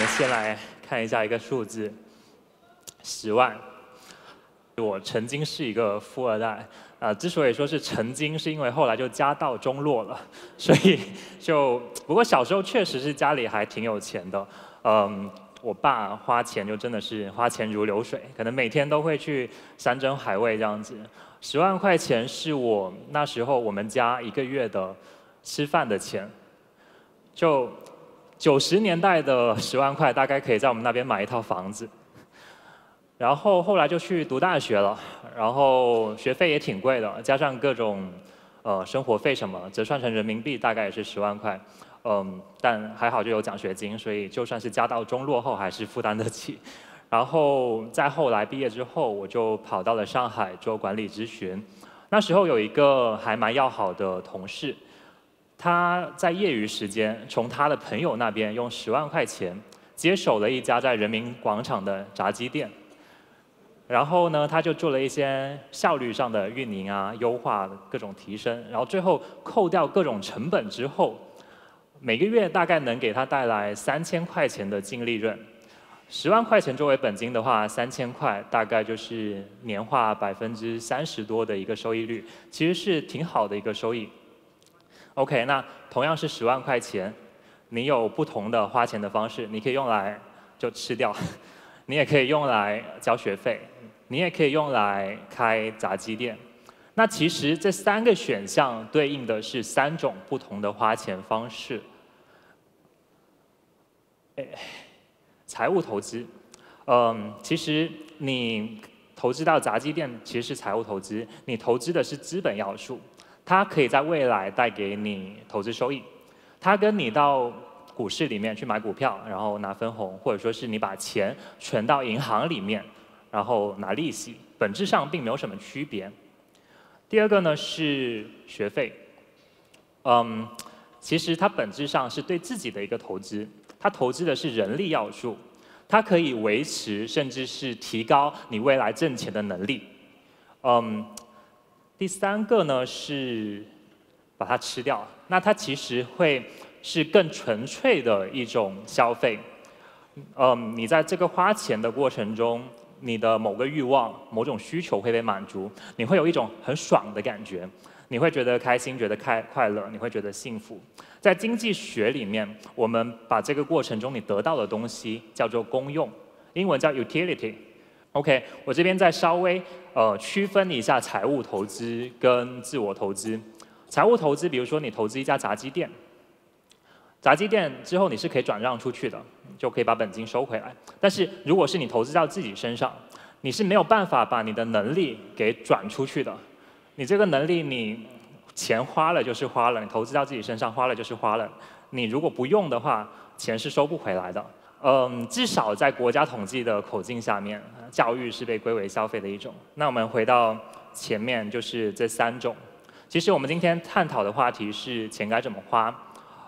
们先来看一下一个数字，十万。我曾经是一个富二代，啊，之所以说是曾经，是因为后来就家道中落了，所以就不过小时候确实是家里还挺有钱的，嗯，我爸花钱就真的是花钱如流水，可能每天都会去山珍海味这样子。十万块钱是我那时候我们家一个月的吃饭的钱，就九十年代的十万块，大概可以在我们那边买一套房子。然后后来就去读大学了，然后学费也挺贵的，加上各种呃生活费什么，折算成人民币大概也是十万块，嗯，但还好就有奖学金，所以就算是家道中落后还是负担得起。然后再后来毕业之后，我就跑到了上海做管理咨询。那时候有一个还蛮要好的同事，他在业余时间从他的朋友那边用十万块钱接手了一家在人民广场的炸鸡店。然后呢，他就做了一些效率上的运营啊，优化各种提升，然后最后扣掉各种成本之后，每个月大概能给他带来三千块钱的净利润。十万块钱作为本金的话，三千块大概就是年化百分之三十多的一个收益率，其实是挺好的一个收益。OK，那同样是十万块钱，你有不同的花钱的方式，你可以用来就吃掉，你也可以用来交学费。你也可以用来开炸鸡店。那其实这三个选项对应的是三种不同的花钱方式。哎，财务投资，嗯，其实你投资到炸鸡店其实是财务投资，你投资的是资本要素，它可以在未来带给你投资收益。它跟你到股市里面去买股票，然后拿分红，或者说是你把钱存到银行里面。然后拿利息，本质上并没有什么区别。第二个呢是学费，嗯，其实它本质上是对自己的一个投资，它投资的是人力要素，它可以维持甚至是提高你未来挣钱的能力。嗯，第三个呢是把它吃掉，那它其实会是更纯粹的一种消费。嗯，你在这个花钱的过程中。你的某个欲望、某种需求会被满足，你会有一种很爽的感觉，你会觉得开心、觉得开快乐，你会觉得幸福。在经济学里面，我们把这个过程中你得到的东西叫做公用，英文叫 utility。OK，我这边再稍微呃区分一下财务投资跟自我投资。财务投资，比如说你投资一家炸鸡店。炸鸡店之后你是可以转让出去的，就可以把本金收回来。但是如果是你投资到自己身上，你是没有办法把你的能力给转出去的。你这个能力，你钱花了就是花了，你投资到自己身上花了就是花了。你如果不用的话，钱是收不回来的。嗯，至少在国家统计的口径下面，教育是被归为消费的一种。那我们回到前面，就是这三种。其实我们今天探讨的话题是钱该怎么花。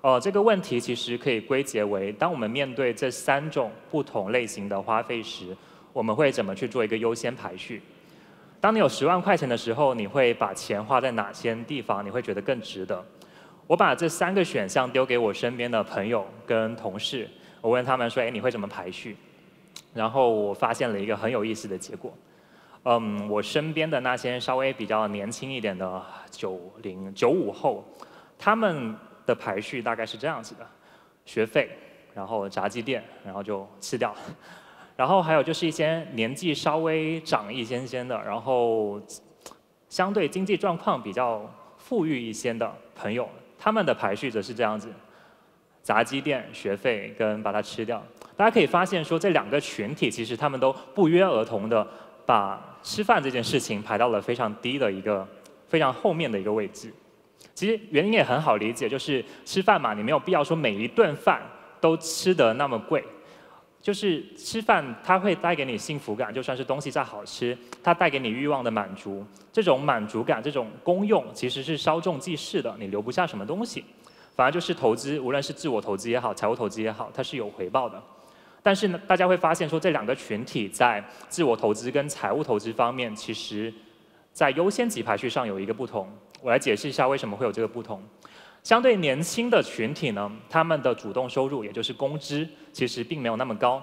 呃，这个问题其实可以归结为：当我们面对这三种不同类型的花费时，我们会怎么去做一个优先排序？当你有十万块钱的时候，你会把钱花在哪些地方？你会觉得更值得？我把这三个选项丢给我身边的朋友跟同事，我问他们说：“哎，你会怎么排序？”然后我发现了一个很有意思的结果。嗯，我身边的那些稍微比较年轻一点的九零九五后，他们。的排序大概是这样子的：学费，然后炸鸡店，然后就吃掉。然后还有就是一些年纪稍微长一些些的，然后相对经济状况比较富裕一些的朋友，他们的排序则是这样子：炸鸡店、学费跟把它吃掉。大家可以发现说，这两个群体其实他们都不约而同的把吃饭这件事情排到了非常低的一个、非常后面的一个位置。其实原因也很好理解，就是吃饭嘛，你没有必要说每一顿饭都吃得那么贵。就是吃饭，它会带给你幸福感，就算是东西再好吃，它带给你欲望的满足，这种满足感、这种功用，其实是稍纵即逝的，你留不下什么东西。反而就是投资，无论是自我投资也好，财务投资也好，它是有回报的。但是呢，大家会发现说，这两个群体在自我投资跟财务投资方面，其实在优先级排序上有一个不同。我来解释一下为什么会有这个不同。相对年轻的群体呢，他们的主动收入，也就是工资，其实并没有那么高。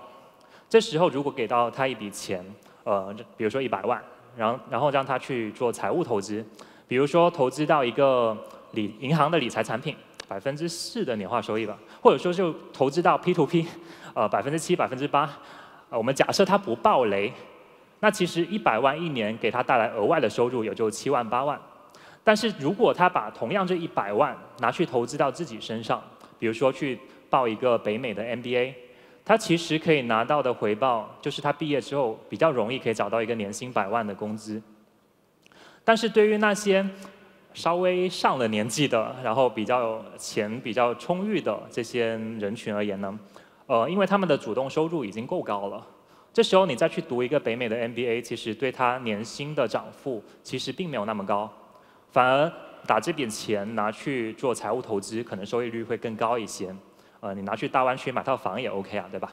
这时候如果给到他一笔钱，呃，比如说一百万，然后然后让他去做财务投资，比如说投资到一个理银行的理财产品，百分之四的年化收益吧，或者说就投资到 P to P，呃，百分之七、百分之八，我们假设他不爆雷，那其实一百万一年给他带来额外的收入也就七万八万。但是如果他把同样这一百万拿去投资到自己身上，比如说去报一个北美的 MBA，他其实可以拿到的回报就是他毕业之后比较容易可以找到一个年薪百万的工资。但是对于那些稍微上了年纪的，然后比较钱比较充裕的这些人群而言呢，呃，因为他们的主动收入已经够高了，这时候你再去读一个北美的 MBA，其实对他年薪的涨幅其实并没有那么高。反而把这笔钱拿去做财务投资，可能收益率会更高一些。呃，你拿去大湾区买套房也 OK 啊，对吧？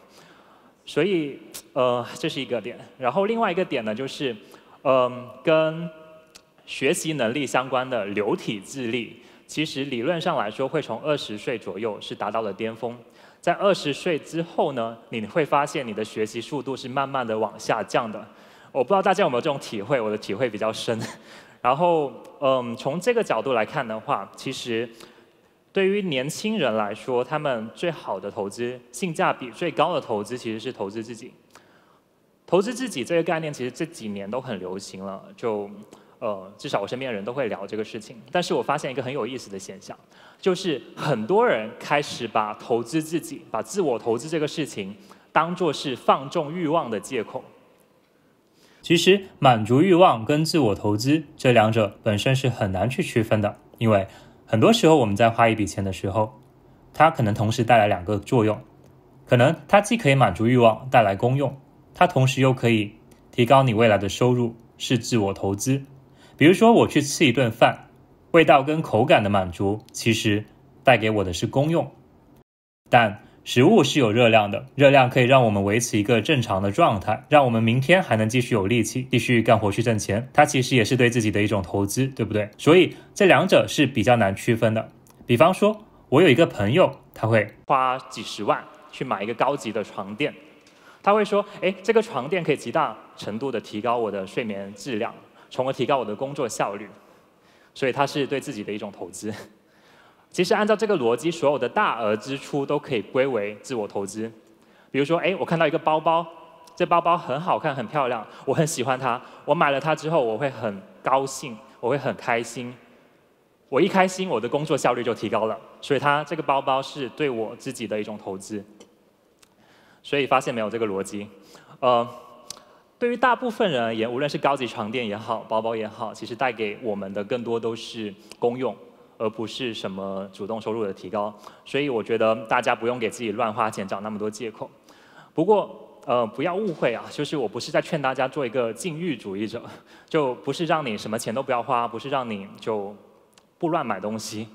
所以，呃，这是一个点。然后另外一个点呢，就是，嗯，跟学习能力相关的流体智力，其实理论上来说，会从二十岁左右是达到了巅峰。在二十岁之后呢，你会发现你的学习速度是慢慢的往下降的。我不知道大家有没有这种体会，我的体会比较深。然后，嗯，从这个角度来看的话，其实对于年轻人来说，他们最好的投资、性价比最高的投资，其实是投资自己。投资自己这个概念，其实这几年都很流行了。就，呃，至少我身边的人都会聊这个事情。但是我发现一个很有意思的现象，就是很多人开始把投资自己、把自我投资这个事情，当做是放纵欲望的借口。其实，满足欲望跟自我投资这两者本身是很难去区分的，因为很多时候我们在花一笔钱的时候，它可能同时带来两个作用，可能它既可以满足欲望带来功用，它同时又可以提高你未来的收入，是自我投资。比如说，我去吃一顿饭，味道跟口感的满足，其实带给我的是功用，但。食物是有热量的，热量可以让我们维持一个正常的状态，让我们明天还能继续有力气，继续干活去挣钱。它其实也是对自己的一种投资，对不对？所以这两者是比较难区分的。比方说，我有一个朋友，他会花几十万去买一个高级的床垫，他会说：“哎，这个床垫可以极大程度的提高我的睡眠质量，从而提高我的工作效率。”所以它是对自己的一种投资。其实按照这个逻辑，所有的大额支出都可以归为自我投资。比如说，哎，我看到一个包包，这包包很好看、很漂亮，我很喜欢它。我买了它之后，我会很高兴，我会很开心。我一开心，我的工作效率就提高了。所以它这个包包是对我自己的一种投资。所以发现没有这个逻辑？呃，对于大部分人而言，无论是高级床垫也好，包包也好，其实带给我们的更多都是功用。而不是什么主动收入的提高，所以我觉得大家不用给自己乱花钱找那么多借口。不过，呃，不要误会啊，就是我不是在劝大家做一个禁欲主义者，就不是让你什么钱都不要花，不是让你就不乱买东西。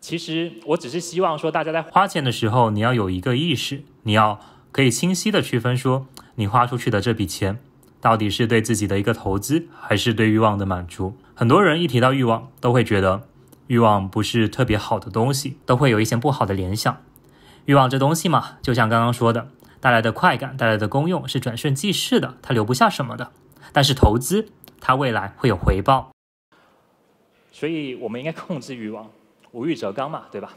其实我只是希望说，大家在花钱的时候，你要有一个意识，你要可以清晰的区分说，你花出去的这笔钱到底是对自己的一个投资，还是对欲望的满足。很多人一提到欲望，都会觉得。欲望不是特别好的东西，都会有一些不好的联想。欲望这东西嘛，就像刚刚说的，带来的快感、带来的功用是转瞬即逝的，它留不下什么的。但是投资，它未来会有回报。所以我们应该控制欲望，无欲则刚嘛，对吧？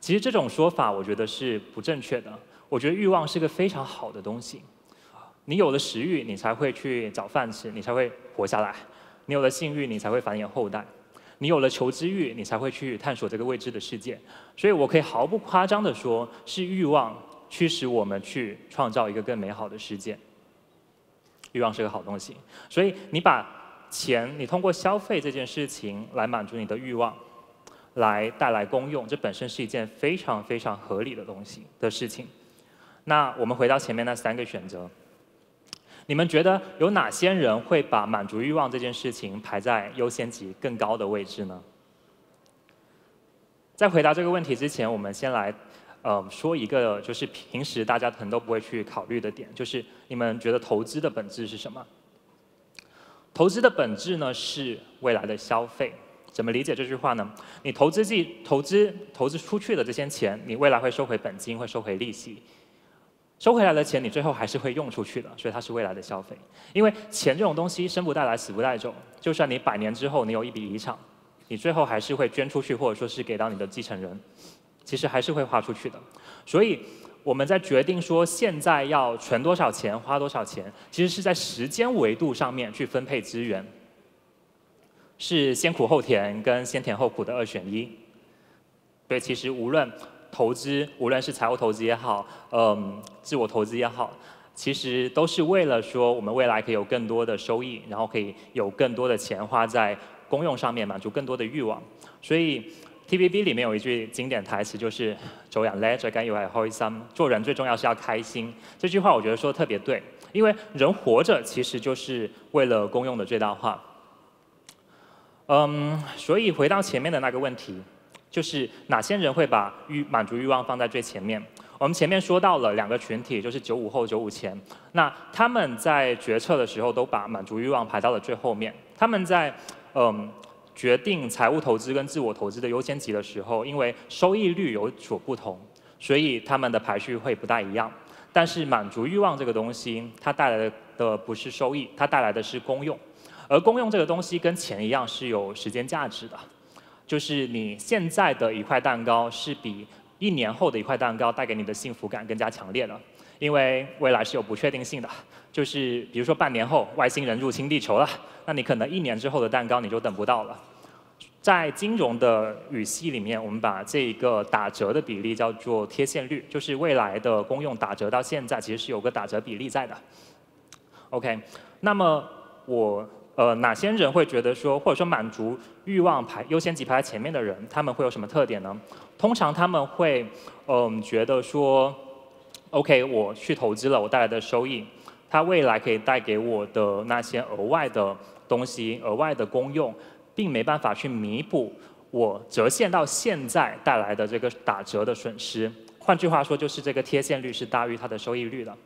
其实这种说法，我觉得是不正确的。我觉得欲望是个非常好的东西。你有了食欲，你才会去找饭吃，你才会活下来；你有了性欲，你才会繁衍后代。你有了求知欲，你才会去探索这个未知的世界。所以我可以毫不夸张地说，是欲望驱使我们去创造一个更美好的世界。欲望是个好东西，所以你把钱，你通过消费这件事情来满足你的欲望，来带来功用，这本身是一件非常非常合理的东西的事情。那我们回到前面那三个选择。你们觉得有哪些人会把满足欲望这件事情排在优先级更高的位置呢？在回答这个问题之前，我们先来，呃，说一个就是平时大家可能都不会去考虑的点，就是你们觉得投资的本质是什么？投资的本质呢是未来的消费，怎么理解这句话呢？你投资进投资投资出去的这些钱，你未来会收回本金，会收回利息。收回来的钱，你最后还是会用出去的，所以它是未来的消费。因为钱这种东西，生不带来，死不带走。就算你百年之后你有一笔遗产，你最后还是会捐出去，或者说是给到你的继承人，其实还是会花出去的。所以我们在决定说现在要存多少钱、花多少钱，其实是在时间维度上面去分配资源，是先苦后甜跟先甜后苦的二选一。对，其实无论。投资，无论是财务投资也好，嗯，自我投资也好，其实都是为了说我们未来可以有更多的收益，然后可以有更多的钱花在公用上面，满足更多的欲望。所以 TVB 里面有一句经典台词，就是“走人叻最緊要係開心”，做人最重要是要开心。这句话我觉得说的特别对，因为人活着其实就是为了公用的最大化。嗯，所以回到前面的那个问题。就是哪些人会把欲满足欲望放在最前面？我们前面说到了两个群体，就是九五后、九五前。那他们在决策的时候都把满足欲望排到了最后面。他们在嗯决定财务投资跟自我投资的优先级的时候，因为收益率有所不同，所以他们的排序会不大一样。但是满足欲望这个东西，它带来的不是收益，它带来的是公用。而公用这个东西跟钱一样是有时间价值的。就是你现在的一块蛋糕是比一年后的一块蛋糕带给你的幸福感更加强烈的，因为未来是有不确定性的。就是比如说半年后外星人入侵地球了，那你可能一年之后的蛋糕你就等不到了。在金融的语系里面，我们把这个打折的比例叫做贴现率，就是未来的公用打折到现在其实是有个打折比例在的。OK，那么我。呃，哪些人会觉得说，或者说满足欲望排优先级排在前面的人，他们会有什么特点呢？通常他们会，嗯，觉得说，OK，我去投资了，我带来的收益，它未来可以带给我的那些额外的东西、额外的功用，并没办法去弥补我折现到现在带来的这个打折的损失。换句话说，就是这个贴现率是大于它的收益率的。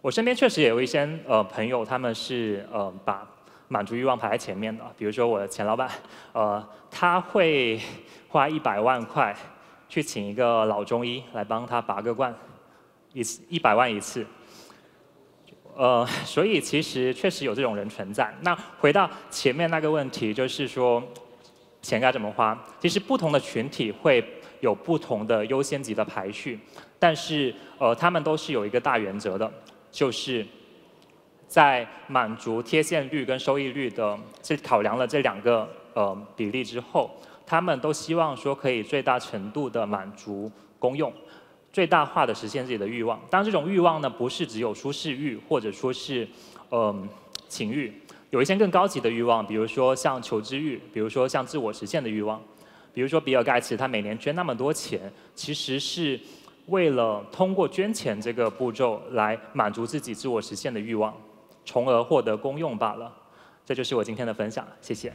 我身边确实也有一些呃朋友，他们是呃把满足欲望排在前面的，比如说我的前老板，呃，他会花一百万块去请一个老中医来帮他拔个罐，一次一百万一次，呃，所以其实确实有这种人存在。那回到前面那个问题，就是说钱该怎么花？其实不同的群体会有不同的优先级的排序，但是呃，他们都是有一个大原则的，就是。在满足贴现率跟收益率的这考量了这两个呃比例之后，他们都希望说可以最大程度的满足公用，最大化的实现自己的欲望。当然，这种欲望呢不是只有舒适欲或者说是嗯情欲，有一些更高级的欲望，比如说像求知欲，比如说像自我实现的欲望，比如说比尔盖茨他每年捐那么多钱，其实是为了通过捐钱这个步骤来满足自己自我实现的欲望。从而获得公用罢了，这就是我今天的分享，谢谢。